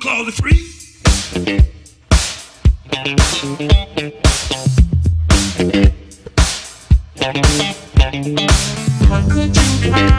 call the free. How could you hide?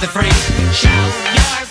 the phrase. Shout your